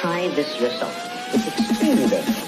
try this yourself. It's extremely dangerous.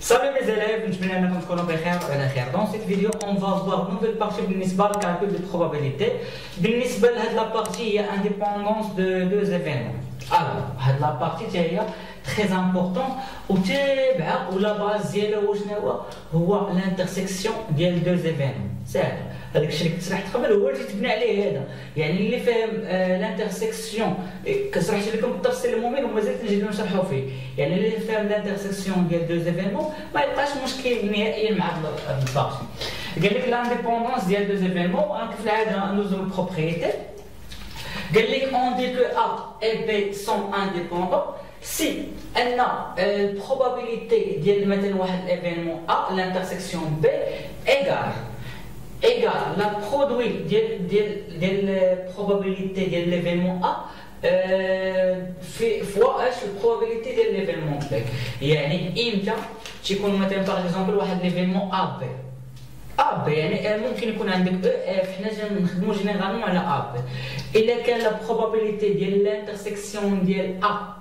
Salut mes élèves, نتمنى انكم تكونوا بخير وعلى خير. Dans cette vidéo, on va voir une nouvelle partie بالنسبة للcalcul de probabilité. بالنسبة لهاد la partie هي indépendance de deux événements. Alors, هاد la partie هي très important وتابعة ولا باز ديالها هو شنو هو؟ هو l'intersection ديال deux événements. ساهل. هذاك الشيء اللي كنت قبل هو اللي تبنى عليه هذا. يعني اللي فاهم آه لانترسيكسيون كشرحت لكم بالتفصيل الممل ومازال نجي نشرحوا فيه. يعني اللي فاهم لانترسيكسيون ديال دو زيفينمون ما يبقاش مشكل نهائيا مع البارتي. قال لك لانديبوندونس ديال دو زيفينمون في العادة نوزو البروبريتي قال لك اون دي كو ا اي بي سون انديبوندون سي أن البروبابيليتي ديال مثلا واحد الايفينمون ا لانترسيكسيون بي ايغال égale la produit de la probabilité de l'événement A fois la probabilité de l'événement B. يعني إمتى تيكون مثلا باغ اكزومبل واحد ليفينمون ا بي ا بي يعني ممكن يكون عندك أو اف حنا نخدمو جينيرالمون على ا بي الا كان لا probabilité ديال الانترسيكسيون ديال ا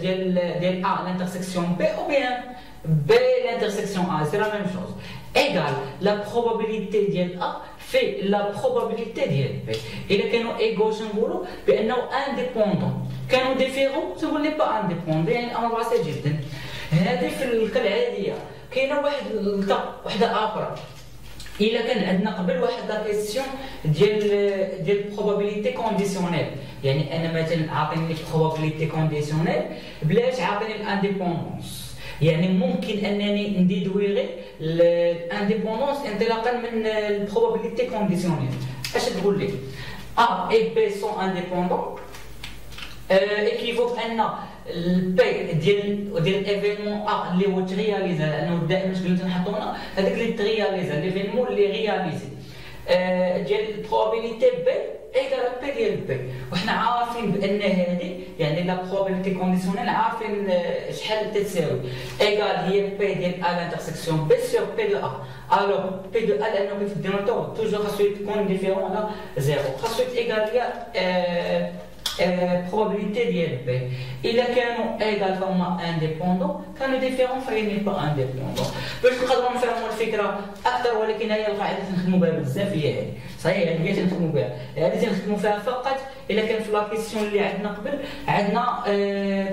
ديال ديال ا الانترسيكسيون بي أو بيان بي الانترسيكسيون ا سي لا ميم شوز égale. La probabilité ديال A في la probabilité ديال B. إلا كانوا إيغوش نقولوا بأنه انديبوندون كانوا ديفيرون تقول لي با انديبوندون يعني الأمر بسيط جدا هذه في العادية كاينة واحد وحده أخرى الا كان عندنا قبل واحد لا كيسيون ديال ديال بروبابيليتي كونديسيونيل يعني أنا مثلا عاطيني بروبابيليتي كونديسيونيل بلاش عاطيني الانديبوندونس يعني ممكن أنني نديدويغي الإنديبوندونس انطلاقا من البروبابيليتي كونديسيونيل أش تقول لي؟ ا اي بي سون انديبوندون ايكيفوك ان البي ديال ديال ايفينمون ا اللي هو ترياليزا لأنه دائما اش قلت نحطو هنا؟ هذاك اللي ترياليزا ليفينمون اللي رياليزي ديال البروبابيليتي بي ايغال بي ديال بي وحنا عارفين بأن هذه يعني لا بروبابيلتي كونديسيونيل عارفين شحال تساوي ايغال هي بي ديال ا لانترسيكسيون بي سور بي دو ا الوغ بي دو ا لأنه في الدينوتور توجور خاصو يكون ديفيرون على زيرو خاصو يتيغاليا probabilité ديال بي الا كانوا ايغال فهما انديبوندون كانوا ديفيرون فهي با انديبوندون باش نقدروا نفهموا الفكرة أكثر ولكن هي القاعده تنخدموا بها بزاف هي هذه صحيح هذه هي تنخدموا بها هذه تنخدموا فيها فقط الا كان في لا كيسيون اللي عندنا قبل عندنا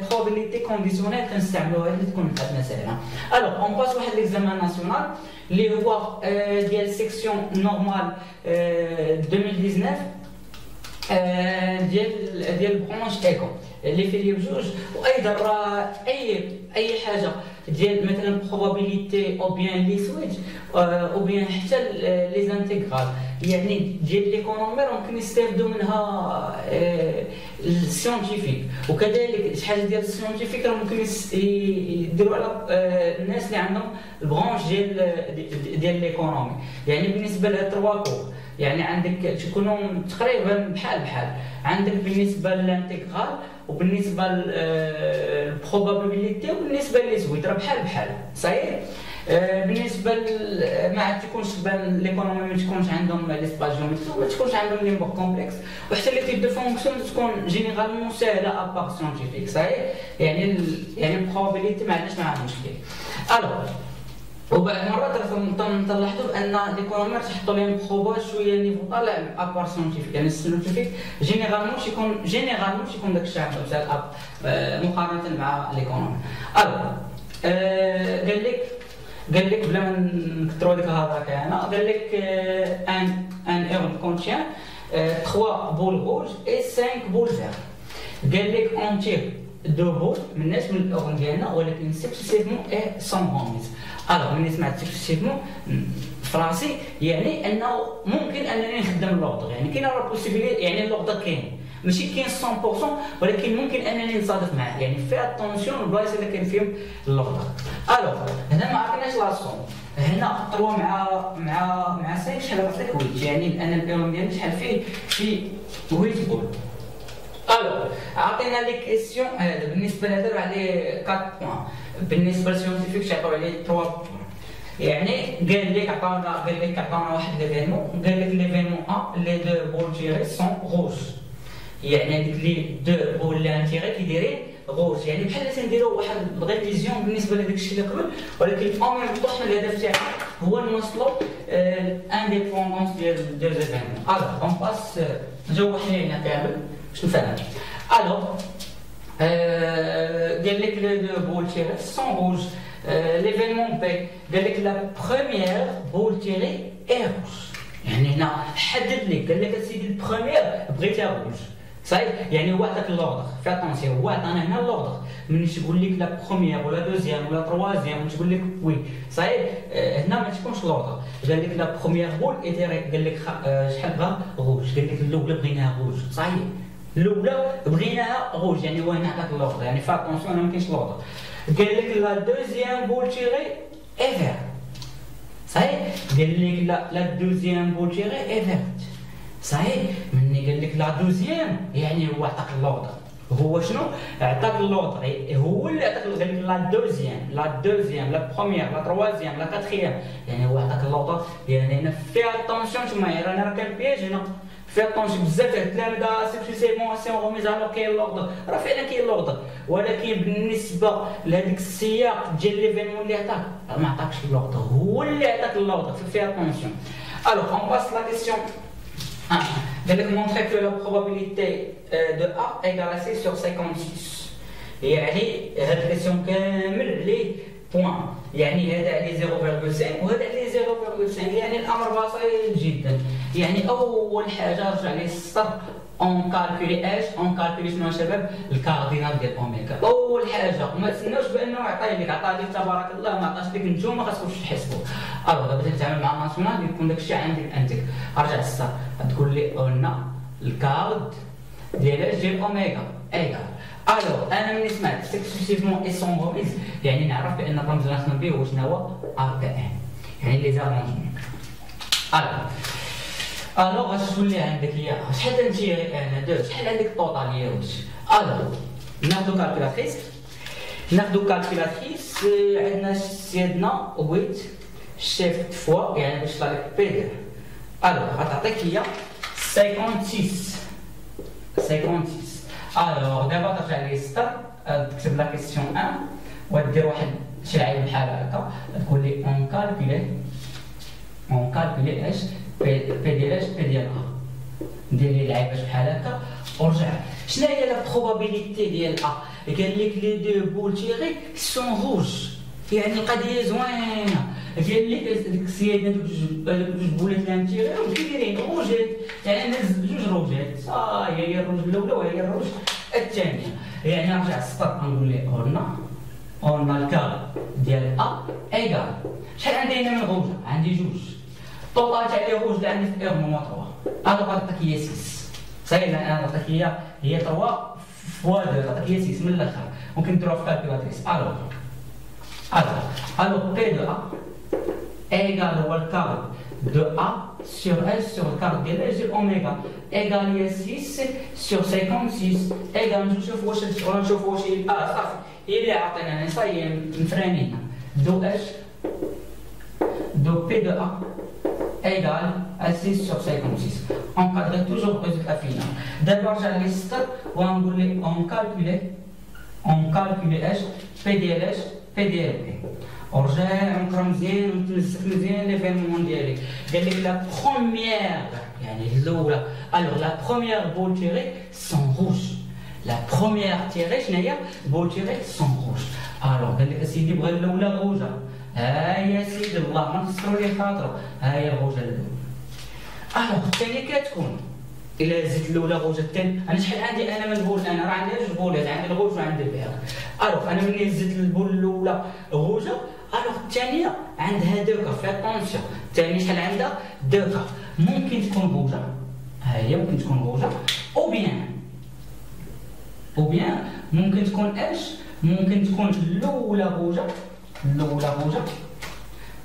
probabilité كونديسيونيل كنستعملوها اللي تكون عندنا سهله الوغ اون باس واحد ليكزامان ناسيونال اللي هو ديال سيكسيون نورمال 2019 ديال ديال برونش ايكو اللي فيه لي بجوج وأيضا اي أي حاجة ديال مثلا probabilité ou bien les suites ou bien حتى les intégrales يعني ديال l'économie ممكن يستافدوا منها ال scientifiques وكذلك شحال ديال ال scientifiques راه ممكن يديروا على الناس اللي عندهم ال branche ديال ديال l'économie يعني بالنسبة لها trois cours يعني عندك تكونوا تقريبا بحال بحال. عندك بالنسبة لل intégrale وبالنسبة لل probabilité وبالنسبة لل suites راه بحال بحال. صحيح؟ آه، بالنسبة ما تكونش بان l'économie ما تكونش عندهم l'espace géométrique ما تكونش عندهم les nombres complexes وحتى les types de fonctions تكون généralement ساهله à part scientifique صحيح؟ يعني يعني ال probabilité ما عندناش معاها مشكل. alors وبعد مرات تلاحظوا بأن l'économie تحطوا لهم proba شوية niveau طالع à part scientifique يعني ال scientifique généralement تيكون généralement تيكون داك الشيء تاع الاب مقارنة مع l'économie alors آه، قال لك قال لك بلا ما نكثروا هذيك الهضرة كاينة قال لك une une urne contient 3 boules rouges et 5 boules vertes قال لك on tire deux boules من ال urne ديالنا ولكن successivement et sans remise alors ملي سمعت successivement فرنسي يعني أنه ممكن أنني نخدم l'ordre يعني كاين la possibilité يعني l'ordre كاين. ماشي كاين 100% ولكن ممكن أنني نصادف معاه. يعني في attention البلايص اللي كاين فيهم l'ordre alors هنا ما عرفناش la somme هنا 3 مع مع مع 5 شحال لك huit؟ يعني أنا ال urne ديالي شحال فيه؟ في huit boules. alors عطينا les questions هذا بالنسبة لهذا راه عليه 4 points بالنسبة لل scientifiques تعطيو عليه 3 points يعني قال لك عطاونا قال لك عطاونا واحد l'événement قال لك l'événement A les deux boules tirées sont rouges يعني هذيك les deux boules اللي ان tirer كي دايرين rouges يعني بحال تنديروا واحد ال révision بالنسبة لهذاك الشيء اللي قبل ولكن en même temps الهدف تاعنا هو نوصلوا ل l'indépendance ديال ديال l'événement alors on passe نجاوب حنا كامل. باش نفهم alors قال لك les boules tirées sont rouges l'événement B قال لك la première boule tirée est rouge يعني هنا حدد لك قال لك اسيدي ال première بغيتها روج صحيح يعني هو عطاك l'ordre في attention هو عطانا هنا l'ordre ملي تقول لك la première ولا deuxième ولا troisième تقول لك oui صحيح هنا ما تكونش l'ordre قال لك la première boule قال لك شحال بغا روج قال لك الاولى بغيناها روج صحيح الاولى بغيناها روج يعني هو هنا عطاك l'ordre يعني في attention ما كاينش l'ordre قال لك la deuxième boule tirée est verte صحيح قال لك la la deuxième boule tirée est verte صحيح مني قال لك la deuxième يعني هو عطاك l'ordre هو شنو عطاك l'ordre هو اللي عطاك قال لك la deuxième la deuxième la première la troisième la quatrième يعني هو عطاك l'ordre يعني هنا فيها attention تما رانا راه كان piège هنا في attention بزاف تاع التلامذه successivement sans remise alors كاين l'ordre راه فعلا كاين l'ordre ولكن بالنسبة لهذيك السياق ديال l'événement اللي عطاك ما عطاكش l'ordre هو اللي عطاك l'ordre في attention alors on passe la question قال لك montrer que la probabilité de A égale à C sur 56 يعني هاد ال question كامل les points يعني هذا عليه 0.5 وهذا عليه 0.5 يعني الأمر بسيط جدا. يعني أول حاجة رجع لي السطر on calcule اش on calcule شنو شباب؟ الكاردينال ديال أوميغا. أول حاجة وما تسناوش بانه يعطي لك عطى لك تبارك الله ما عطاش لك نتوما خاصكمش تحسبوا alors دابا تتعامل مع ماسونال يكون داك الشيء عندك. انت رجع السطر تقول لي قلنا ال card ديال اش ديال أوميغا. ايكال الوغ أنا ملي سمعت سكسيسيفمون اي سون روميز يعني نعرف بأن الرمز اللي نخدم به هو شنو هو ار بي ان يعني لي زارونجمون الوغ الوغ اش تولي عندك هي شحال تنتيري أنا دو شحال عندك الطوطال هي واش الوغ ناخدو كالكولاتريس ناخدو كالكولاتريس عندنا سيدنا ويت شيفت فوا يعني باش طلع لك بي دي الوغ غتعطيك هي 56 56 alors دابا ترجع لي ستر تكتب la question 1 ودير واحد شي لعيب بحال هكا تقول لي on calcule on calcule اش P ديال اش P ديال A ندير لي لعيبات بحال هكا ورجع شنو هي la probabilité ديال A قال لك les deux boules tirées sont rouges يعني القضية زوينه قال لك ديك السيده دوك جوج بولات اللي غنتيغيو كاينين روجات يعني نهز جوج روجات آه هي الروج الاولى وهي الروج الثانية يعني نرجع السطر نقول لي قلنا قلنا الكار ديال ا ايكال شحال عندي هنا من غوجه عندي جوج تاع لي غوج اللي عندي في ار موان 3 أنا غنعطيك هي 6 صحيح أنا نعطيك هي هي 3 فوا 2 نعطيك هي 6 من الآخر ممكن نديروها في calculatrice alors alors alors P de A égale هو ال card de A sur S sur le card ديال اش ديال oméga égal هي 6 sur 56 égal نشوف واش نشوف واش آه صافي هي اللي عطينا صاي مفرانين de اش de P de A égale à 6 sur 56 encadrer toujours le résultat final d'abord j'allais stop وغنقول لي on calculer on calculer اش P ديال اش P ديال B ورجع نقرا مزيان ونتمسك مزيان l'événement ديالي قال لك la première يعني الاولى alors la première boule tirée soit rouge la première tirée شنو هي boule tirée soit rouge alors قال لك اسيدي بغا الاولى غوجه ها يا سيدي الله ما نخسروا لي خاطره ها هي الغوجه الاولى alors الثانية كتكون الا زدت الاولى غوجه الثاني أنا شحال عندي أنا من ال boule أنا راه عندي جوج بولات عندي الغوج وعندي البيض alors أنا ملي زدت ال boule الاولى rouge alors الثانية عندها deux cas في attention الثانية شحال عندها deux cas ممكن تكون غوجه ها هي ممكن تكون rouge ou bien ou bien ممكن تكون اش ممكن تكون الاولى غوجه الاولى غوجه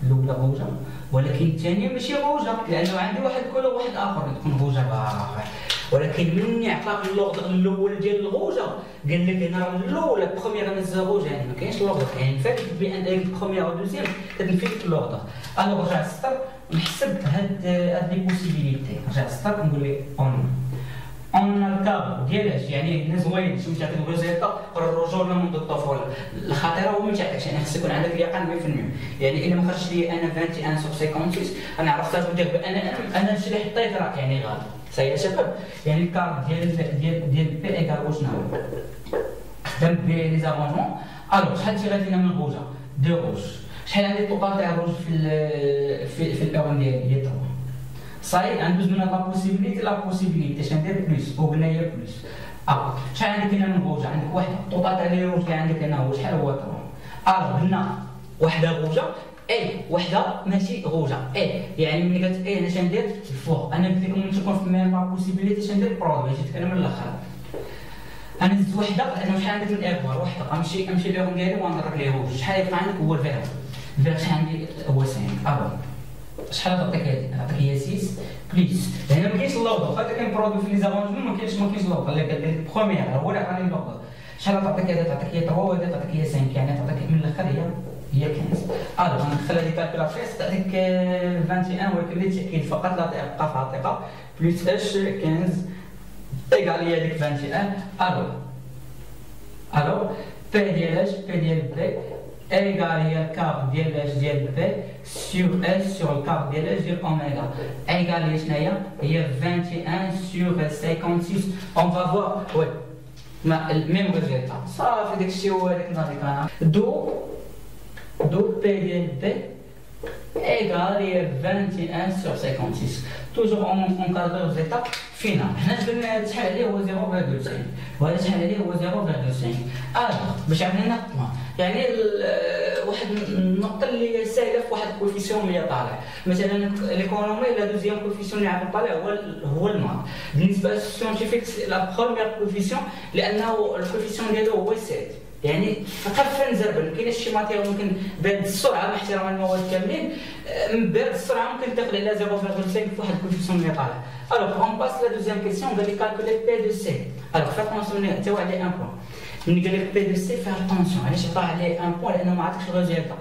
الاولى غوجه ولكن الثانية ماشي غوجة لأنه عندي واحد couleur واحد آخر تكون غوجة باغا ولكن من عطاك اللوغ الأول ديال الغوجة. قال لك هنا راه الاولى première نزل غوجة يعني ما كاينش يعني الفرق بين ديك ال première وال deuxième كتنفيك اللوغ أنا رجع السطر نحسب هاد هاد les possibilités رجع السطر نقول لك on on ال card. ديالاش يعني زوين شنو تعطيك ال résultat الرجوع منذ الطفولة. الخطيرة هو ما تعطيكش يعني خصك يكون عندك اليقين 100% يعني إلا ما خرجش لي أنا 21 سوغ 56 أنا عرفت ديك أنا أنا هادشي اللي حطيت راه. يعني غلط. صحيح يا شباب يعني الكارت ديال ديال ديال بي ايكال واش شنو خدم بي لي زافونجمون الوغ شحال تي غادي من الغوجه دو غوج شحال عندي الطوطال تاع الروج في في في الاون ديال ديال صاي ندوز من لا بوسيبيليتي لا بوسيبيليتي اش ندير بلوس هي بلوس آه شحال عندك هنا من غوجه عندك واحدة الطوطال تاع لي اللي عندك هنا هو شحال هو 3 الوغ هنا واحدة غوجه اي وحده ماشي غوجه اي يعني ملي قالت اي أنا شندير الفوق أنا قلت لكم تكون في ميم بوسيبيليتي شندير برودوي جيت أنا من الآخر أنا زدت وحده لأنه شحال عندك من ايكوار وحده غنمشي نمشي لهم ديالي ونضرب ليه غوج شحال يبقى عندك هو الفيرو الفيرو شحال عندي هو 5 ألو شحال تعطيك هذه نعطيك هي 6 بليس هنا ما كاينش اللوغ واخا كاين برودوي في لي زافونجمون ما كاينش ما كاينش اللوغ اللي لك بروميير هو اللي عطاني اللوغ شحال تعطيك هذا تعطيك هي 3 وهذا تعطيك هي 5 يعني تعطيك من الآخر هي هي 15 الوغ غندخل هذه كالكولاتريس تعطيك 21 ولكن للتاكيد فقط لا تبقى في عاطقه بلس اش 15 ايكال هي هذيك 21 الوغ الوغ بي ديال اش بي ديال بي ايكال هي الكاب ديال اش ديال بي sur اش sur ال card ديال اش ديال oméga égale هي شناهي هي 21 sur 56 on va voir oui ما ال même résultat صافي داكشي هو هذاك النهار de de هي 21 sur 56 toujours encadrer résultat فينا حنا جبنا شحال عليه هو 0.5 وهذا شحال عليه هو 0.5 alors باش عملنا يعني واحد النقطة اللي ساهلة في واحد الكوفيسيون اللي طالع مثلا ليكونومي لا دوزيام coefficient اللي عاد طالع هو هو ال maths بالنسبة لل scientifique la première coefficient لأنه ال coefficient ديالو هو 7 يعني فقط فين زربل كاين شي matière ممكن بهذه السرعة مع احترام المواد كاملين من بهذه السرعة ممكن تاخذ على 0.5 في واحد ال coefficient اللي طالع alors on passe la deuxième question قال لي calculer P de C alors attention حتى واحد عليه un point ملي قال لك P de C فيها attention علاش عطاه عليه un point لأنه ما عطاكش ال résultat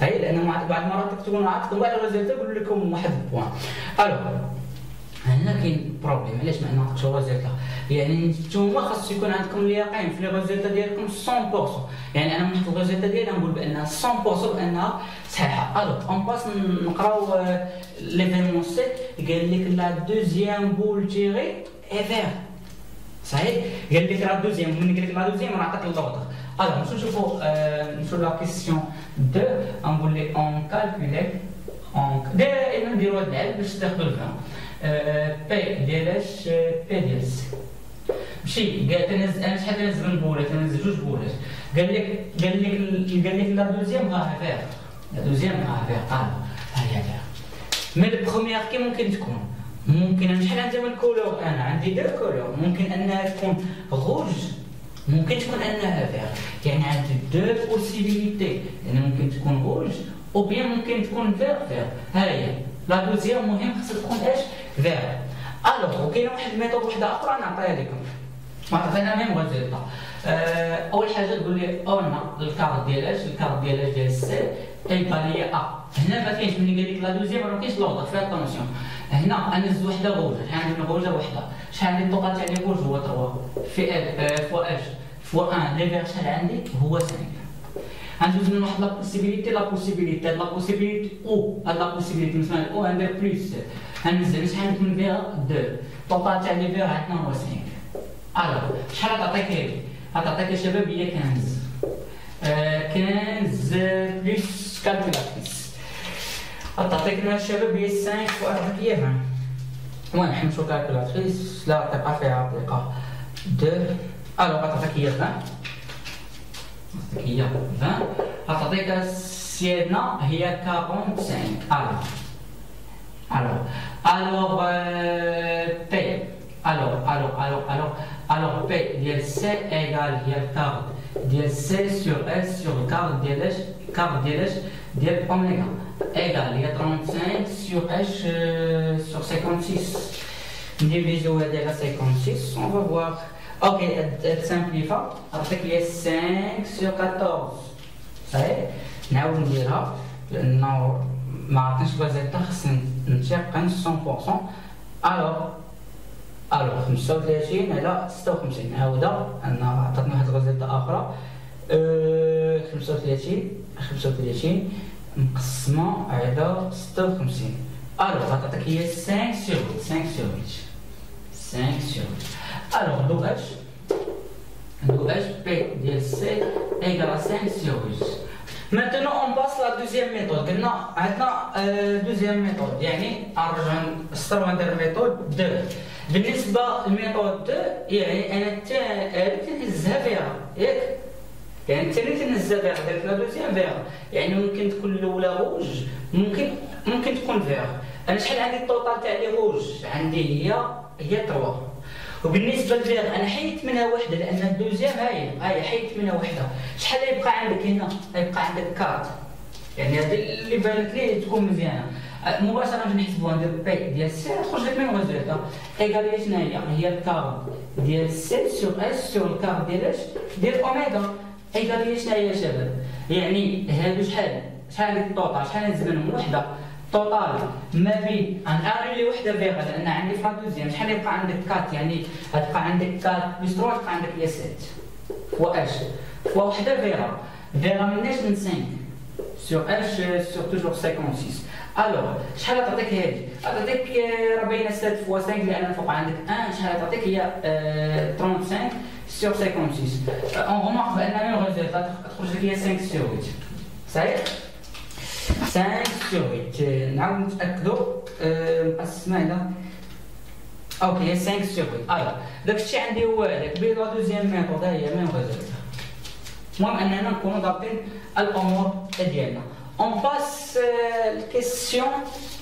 صحيح؟ لأنه ما بعض المرات تكتبوا عطاكم بعض ال résultat يقول لكم واحد point alors. هنا كاين problème علاش ما نعطيكش ال résultat يعني نتوما خاص يكون عندكم اليقين في ال résultat ديالكم 100% يعني أنا نحط ال résultat ديالي نقول بأنها 100% بأنها صحيحة. alors on passe نقراو l'événement C قال لك la deuxième boule tirée est verte صحيح؟ قال لك la deuxième ملي قال لك la deuxième نعطيك l'ordre alors نمشيو نشوفو نشوفو la question deux نقول لك on calculer on دائما نديرو هاد العلم باش تاخدو الفهم. P ديال اش P ديال C مشي قال تنزل أنا شحال تنزل من بولات تنزل جوج بولات قال لك قال لك قال لك la deuxième غا verte la deuxième غا verte قال ها هي verte mais ال première كي ممكن تكون ممكن شحال عندي من couleur أنا عندي deux couleurs ممكن انها تكون غوج ممكن تكون انها فيغ يعني عندي deux possibilités يعني ممكن تكون rouge ou bien ممكن تكون فيغ فيغ ها هي la deuxième مهم خاصها تكون اش verte alors وكاينه واحد ال méthode وحده أخرى نعطيها لكم عطينا même résultat اول حاجة تقول لي قلنا الكارت ديال اش الكارت ديال اش ديال سي ايكال هي ا هنا ما كاينش ملي قال لك لا دوزيام ما كاينش لوطر فيها طونسيون هنا انزل وحده غوجه شحال عندي غوجه وحده شحال عندي تاع لي غوج هو 3 في ال فوا اش فوا 1 لي فيغ شحال عندي هو 5 غندوز من واحد لا بوسيبيليتي لا بوسيبيليتي لا بوسيبيليتي أو لا بوسيبيليتي مثلا أو عندها بلوس غنزل شحال عندك من فيغ 2 الطوطال تاع لي فيغ عندنا هو 5 الوغ شحال غتعطيك هادي غتعطيك يا شباب هي 15 15 بلس كالكولاتريس غتعطيك لنا الشباب هي 5 وغتعطيك هي 20 المهم نحمسو كالكولاتريس لا تبقى فيها عطيقة 2 الوغ غتعطيك هي 20 هي 20 غتعطيك سيادنا هي 45 الوغ alors alors P alors alors alors alors alors P ديال C égale هي ال card ديال C sur اس sur ال card ديال اش ال card ديال اش ديال oméga égale, il y a 35 sur H euh, sur 56. Division à 56, on va voir. Ok, elle simplifie. Après qu'il y a 5 sur 14. Ça y est, نعاود نديرها لأنه ما عرفناش بازيتا خصنا نتيقن 100% alors alors 35 على 56 نعاودها ان عطاتنا واحد ال résultat أخرى 35 35 مقسمة على 56 alors عطاتك هي 5 sur 8 5 sur 8 5 sur 8 alors donc اش donc اش P ديال C égale 5 sur 8 Maintenant, on passe à la deuxième méthode. عندنا deuxième méthode يعني نرجع نسطروا ندير méthode 2 بالنسبة لل méthode 2 يعني أنا تنهزها فيها ياك؟ يعني الثاني تنهزها فيها درت la deuxième فيها يعني ممكن تكون الأولى روج ممكن ممكن تكون فيها أنا شحال عندي ال total تاع les rouges عندي هي هي 3 وبالنسبة للفيغ أنا حيدت منها وحدة لأن ال deuxième هاي هاي حيدت منها وحدة. شحال يبقى عندك هنا؟ يبقى عندك كارت. يعني هذه اللي بانت لي تكون مزيانة. مباشرة نحسبوها ندير P ديال C تخرج لك même résultat égale شنو هي هي ال card ديال C sur اس sur ال card ديال اش ديال oméga. égale شنو يا شباب؟ يعني هادو شحال؟ شحال ال total شحال نزمنهم وحدة. توتال ما بين ان لي وحدة فيغا لأن عندي في دوزيام شحال يبقى عندك كات؟ يعني غتبقى عندك كات بلس 3 تبقى عندك هي 6 فوا اش فوا وحدة فيغا فيغا مناش من 5 سور اش سور توجور 56 الوغ شحال تعطيك هادي تعطيك راه باينه 7 فوا 5 لأن فوق عندك 1 شحال تعطيك؟ هي 35 سور 56 اون غومارك بان ميم ريزولتا تخرج لك هي 5 سور 8 صحيح؟ 5 sur 8 نعاود نتاكدوا مقسمه هنا ok 5 sur 8 alors داك الشيء عندي هو هذاك بين la deuxième méthode هي même résultat المهم اننا نكونوا ضابطين الأمور ديالنا on passe à la question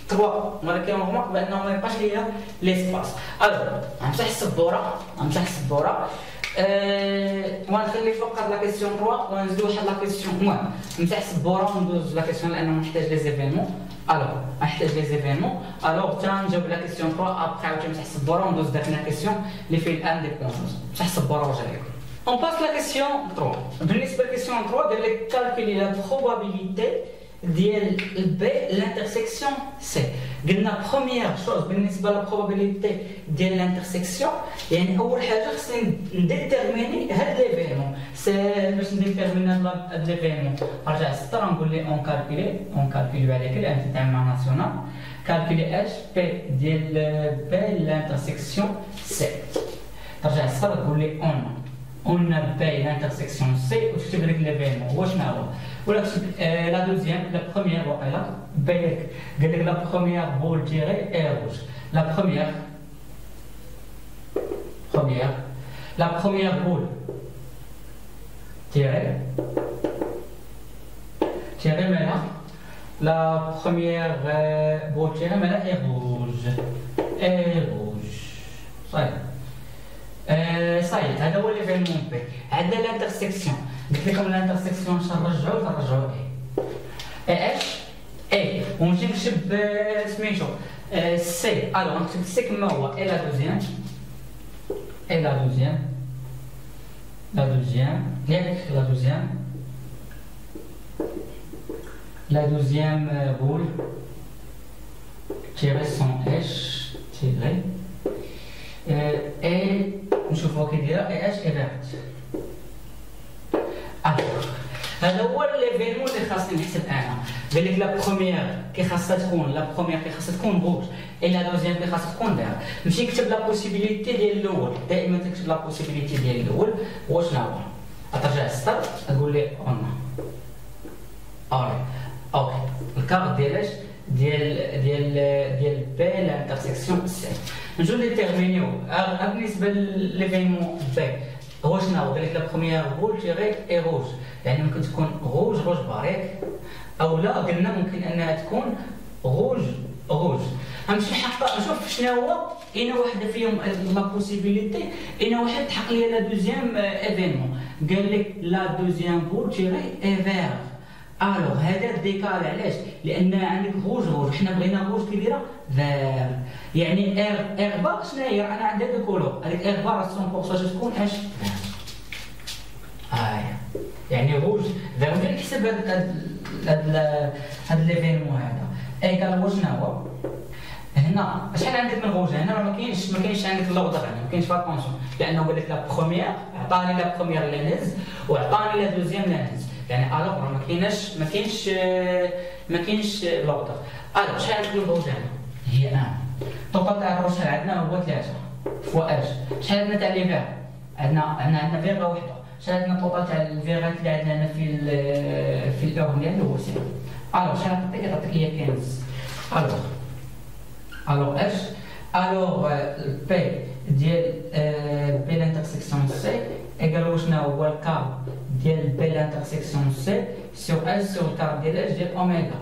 3 ولكن نغمق بانه ما يبقاش ليا l'espace alors غنمسح السبوره غنمسح السبوره ونخلي فقط la question 3 ونزيدو واحد la question المهم نمسح السبوره وندوز la question لأنه محتاج les événements alors نحتاج les événements alors تا نجاوب la question 3 après عاوتاني نمسح السبوره وندوز داك la question اللي فيه ال indépendance نمسح السبوره ورجع لكم On passe la question 3. بالنسبة لل question 3 قال لك calculer la probabilité ديال B l'intersection C. قلنا première chose بالنسبة لل probabilité ديال الانترسيكسيون يعني اول حاجة خصني نديتيرميني هاد ليفينمون سي باش نديتيرميني هاد ليفينمون نرجع للسطر نقول لي اون كالكولي اون كالكولي عليك لأن تتعامل مع ناسيونال كالكولي اش بي ديال بي لانترسيكسيون سي ترجع للسطر تقول لي اون اون بي لانترسيكسيون سي وتكتب لك ليفينمون هو شنو هو ولا تكتب لا دوزيام لا بروميير وقيلا بالك قال لك la première boule tirée est rouge la première première la première boule tirée tirée مالها la première boule tirée مالها est rouge est rouge صحيح صحيح هذا هو اللي فيه B عندنا l'intersection قلت لكم l'intersection نرجعوا نرجعوا اي اش اي ونجي نكتب سميتو سي الوغ نكتب C كما هو et la deuxième et la deuxième la deuxième ياك la deuxième la deuxième boule tirée sont اش tirée اي نشوفوا كي دايره est اش verte هذا هو l'événement اللي خاصني نحسب أنا قال لك la première كي خاصها تكون la première كي خاصها تكون rouge et la deuxième كي خاصها تكون verte نمشي نكتب la possibilité ديال الأول. دائما تكتب la possibilité ديال الأول. هو شنو هو ترجع للسطر تقول لي on. ok. ok. ال card ديال اش ديال ديال ديال P de B l'intersection C. نجيو نديتيرمينيو بالنسبة l'événement B هو شنو قال لك la première boule tirée est rouge. يعني ممكن تكون rouge rouge بحال هاك. أو لا قلنا ممكن أنها تكون rouge rouge. غنمشي نحقق نشوف شنو هو؟ اين واحدة فيهم la possibilité اين واحد تحق لي la deuxième événement قال لك la deuxième boule tirée est verte ألوغ هذا ديكال علاش؟ لأن عندك روج روج. حنا بغينا روج كي دايره فير يعني با شنو هي أنا عندي دو كولور هذيك با 100% تكون اش هاي يعني روج فير ممكن نحسب هاد هاد هاد ليفينمون هذا ايكال واش شنو هو هنا شحال عندك من غوجه هنا ما كاينش ما كاينش عندك اللوغدر هنا ما كاينش فاتونسيون لأنه قال لك لا بروميير عطاني لا بروميير لانيز وعطاني لا دوزيام لانيز يعني الوغ ما كاينش ما كاينش ما كاينش لوغدر الوغ شحال عندك من غوجه هنا هي ان الطوطال تاع الروج عندنا هو ثلاثة. فوا اش شحال عندنا تاع لي فيغ؟ عندنا عندنا عندنا فيغا وحدة. شحال عندنا الطوطال تاع الفيغات اللي عندنا هنا في في الاورنيان اللي هو سي. ألوغ شحال تعطيك تعطيك هي 15 ألوغ. Alors H, alors euh, P ديال P l'intersection C. égale وشنا هو الكار ديال l'intersection C. sur S sur le quart ديال H ديال أوميغا.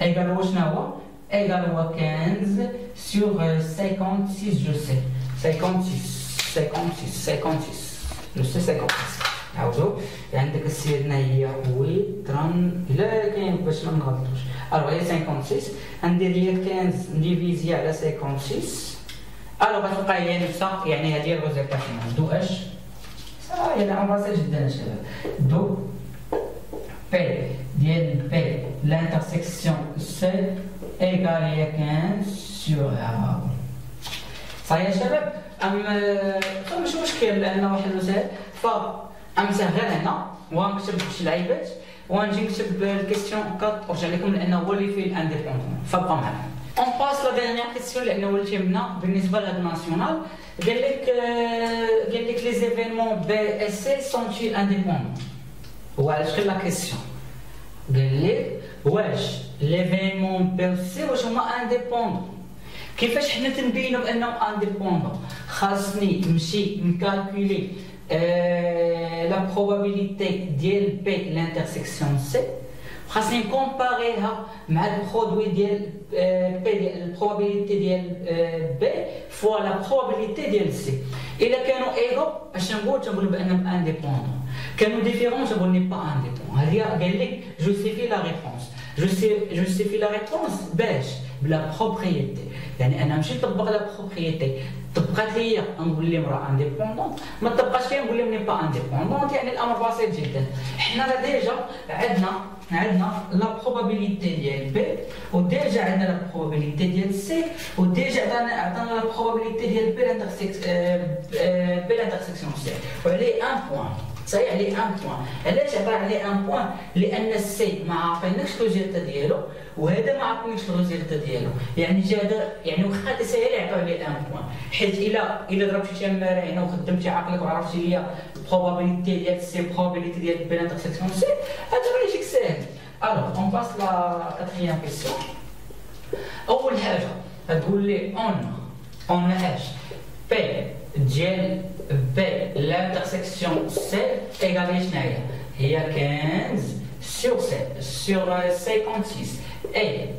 égale وشنا هو؟ Égale هو 15 sur 56 je sais 56 56 56 je sais 56 نعاودو عندك السيدنا هي وي تران الا كاين باش ما نغلطوش الوغ هي 56 ندير هي 15 ديفيزي على 56 الوغ غتبقى هي نفسها يعني هذه الروزيتا فينا دو اش صافي أنا بسيط جدا شباب دو بي ديال بي لانترسيكسيون سي ايكال هي 15 سور صحيح يا شباب ام ماشي مشكل لأنه واحد مسائل ف امسح غير هنا ونكتب شي لعيبات ونجي نكتب ال question 4 ورجع لكم لأنه هو اللي فيه ال indépendant فبقى معنا on passe la dernière question لأنه هو اللي تهمنا بالنسبة لهاد ال national قال لك قال لك les événements B et C sont-ils indépendants هو علاش كاين la question قال لك واش l'événement B et C واش هما indépendants كيفاش حنا تنبينوا بانهم indépendants خاصني نمشي ن calculer la probabilité ديال P l'intersection C خاصني ن comparer ها مع ال produit ديال P ديال ال probabilité ديال B fois لا probabilité ديال C الا كانوا égaux اش نقول تنقول بانهم indépendants كانوا différents تنقول n'est pas indépendant هذه قال لك justifier la réponse justifier la réponse باش ب la propriété يعني أنا مشيت نطبق la propriété طبقات لي نقول لي امراه انديبوندونت ما طبقاش لي نقول لي ماني با انديبوندونت يعني الامر بسيط جدا حنا ديجا عندنا عندنا لا بروبابيليتي ديال بي وديجا عندنا لا بروبابيليتي ديال سي وديجا عطانا عطانا لا بروبابيليتي ديال بي بي لانترسيكسيون سي وعليه ان بوان صحيح عليه ان بوان علاش عطا عليه ان بوان لأن السي ما عطيناكش لوجيتا ديالو وهذا ما عطينيش الريزلت ديالو. يعني جا يعني واخا تسهل يعطيو لي ان بوان حيت الا إلا ضربتي شي هنا وخدمتي عقلك وعرفتي لي بروبابيليتي ديال سي بروبابيليتي ديال بين انترسيكسيون سي هذا راه يجيك ساهل. الوغ اون باس لا كاتريام كيسيون أول حاجة تقول لي اون اون اش بي ديال B, l'intersection C égale Schneider. Il y a 15 sur 7, sur euh, 56. Et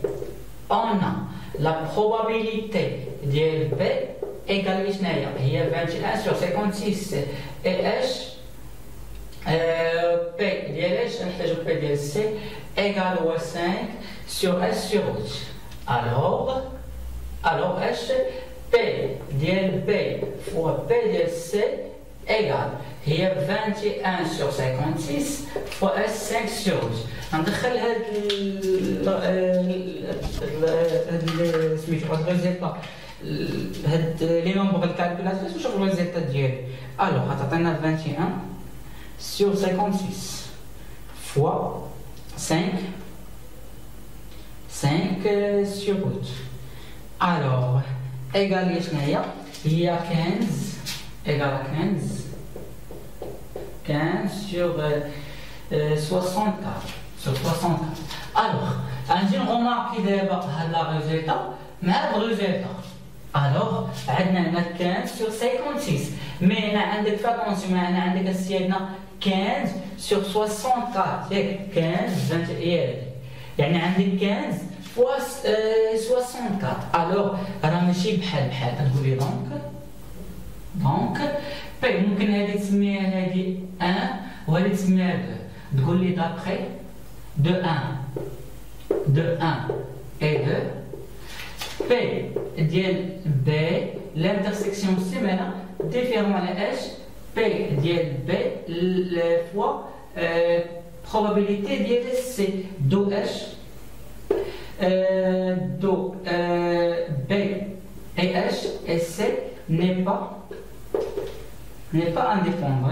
on a la probabilité d'ILB égale Schneider. Il y a 21 sur 56. Et euh, H, P P égale 5 sur S sur H. Alors, alors H, P ديال B fois P ديال C égale هي 21 sur 56 fois S 5 sur 8 ندخل هاد سميتو هاد الريزيلتا هاد لي نومبر الكالكولاتريس ونشوف الريزيلتا ديالي الوغ غتعطينا 21 sur 56 fois 5 5 sur 8 alors égal شناهي هي 15 égal 15 15 sur euh, 64 sur 64 alors غنجي نغوماركي دابا هاد لا ريزولتا مع هاد الريزولتا الوغ عندنا هنا 15 sur 56 مي هنا عندك فاكونسيون هنا عندك السيادنا 15 sur 64 ياك 15 20 يعني عندك 15 فوا 64 الوغ راه ماشي بحال بحال تقولي دونك دونك طيب ممكن هذه تسميها هذه ان وهذه تسميها ب تقول لي دابخي de 1 de 1 et 2 P ديال B l'intersection C maintenant différent à H. P ديال B fois euh, probabilité ديال C. Do H. euh, do euh, B et H et C n'est pas n'est pas indépendant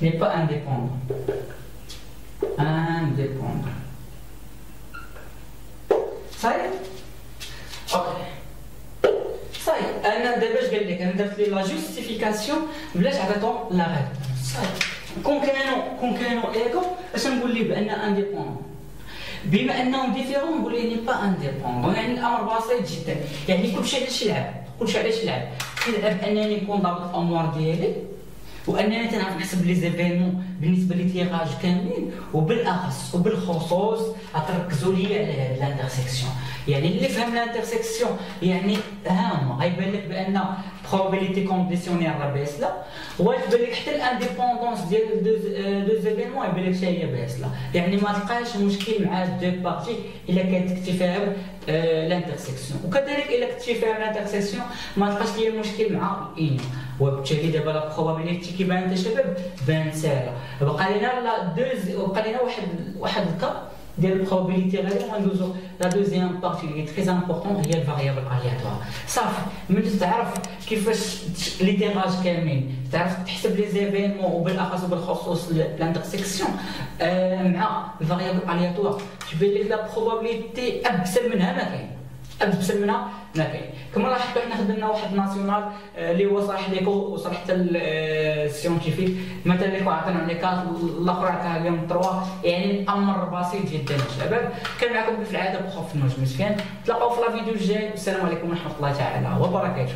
n'est pas indépendant. Indépendant. صحيح أوكي صحيح أنا دابا اش قال لك أنا درت لي لا جوستيفيكاسيون بلاش عطيتهم لا غير صحيح كون كانوا كون كانوا ايكو اش نقول ليه بان indépendants بما أنهم différents نقول n'est pas indépendants يعني الأمر بسيط جدا. يعني كلشي علاش يلعب؟ كلشي علاش يلعب؟ كيلعب أنني نكون ضابط الاموار ديالي وأنني تنعرف نحسب les événements بالنسبة ل tirages كاملين وبالأخص وبالخصوص تركزوا لي على هاد ال intersection. يعني اللي فهم ال intersection يعني راه غيبان لك بأن probabilité conditionnelle راه باسله وغتبان لك حتى الانديبوندونس ديال دو زيفينمون يبان لك هي باسله. يعني ما تلقاش مشكل مع دو بارتي إلا كانت تكتفاهم لانترسيكسيون وكذلك إلا كنتي فاهم لانترسيكسيون ما تلقاش ليا مشكل مع الاينو وبالتالي دابا لا بروبابيليتي كيبان انت شباب بانت ساهله بقى لنا دوز بقى لنا واحد واحد الكا. ديال البروبابيليتي غادي غندوزو لا دوزيام بارتي اللي تري امبورطون هي الفاريابل الياتوار صافي من تعرف كيفاش les tirages كاملين تعرف تحسب les événements وبالاخص وبالخصوص l'intersection آه مع ال variable aléatoire تبان لك la probabilité ابسل منها ما كاين ابسل منها ما كاين كما لاحظتوا حنا خدمنا واحد national آه، اللي هو صراحة l'éco وصراحة ال scientifique آه، مثلا ليكو عطينا les quatre الآخر عطاها لهم 3 يعني الامر بسيط جدا شباب. كان معكم في العادة بخوف النجم مسكين. تلاقاو في لا فيديو الجاي. والسلام عليكم ورحمة الله تعالى وبركاته.